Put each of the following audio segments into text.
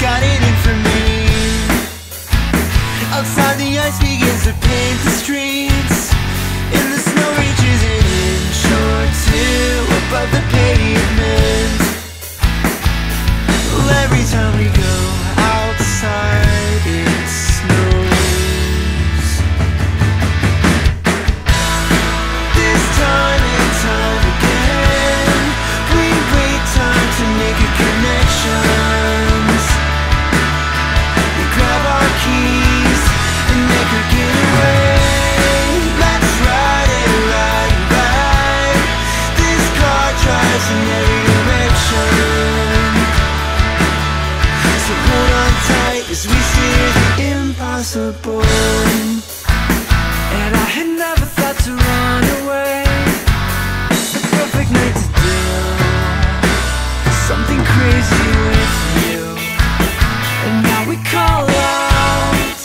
got it in for me. Outside the ice begins to paint the streets. Impossible. And I had never thought to run away. The perfect night to do Something crazy with you. And now we call out.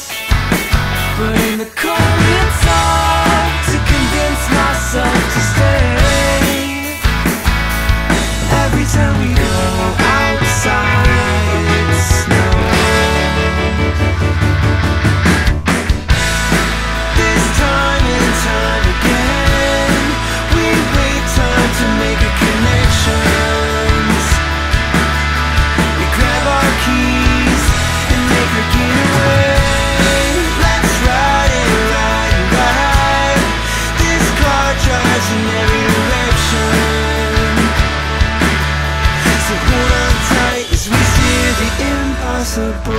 But in the cold it's hard To convince myself to stay. Every time we the impossible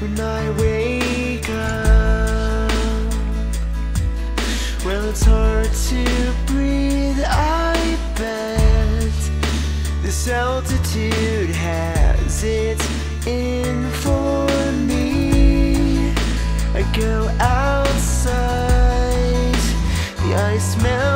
When I wake up Well, it's hard to breathe, I bet This altitude has its in for me. I go outside, the ice melts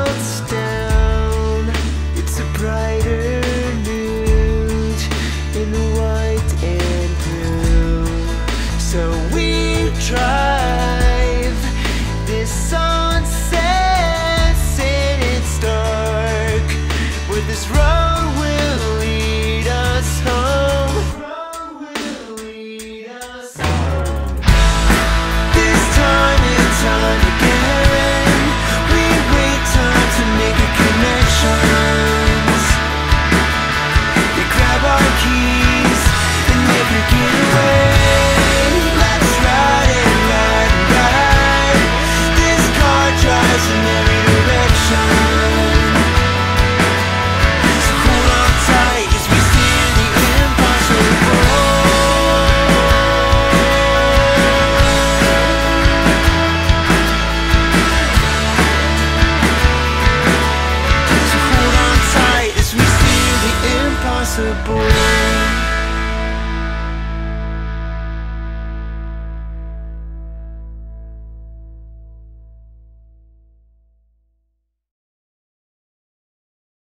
impossible